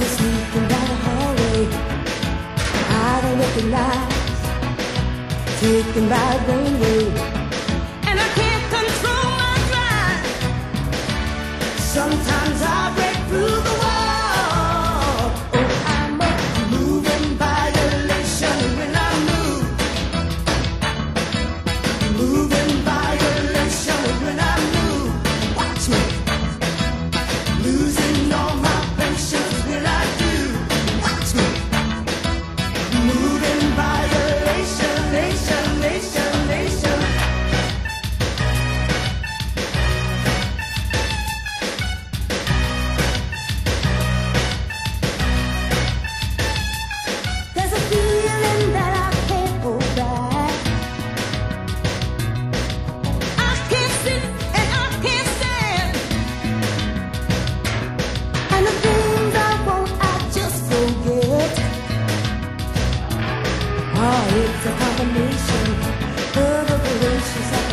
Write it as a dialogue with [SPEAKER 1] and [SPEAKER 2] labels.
[SPEAKER 1] been sneaking down the hallway, I don't recognize, taken by brainwave. 在花海里相遇，和落人嬉笑。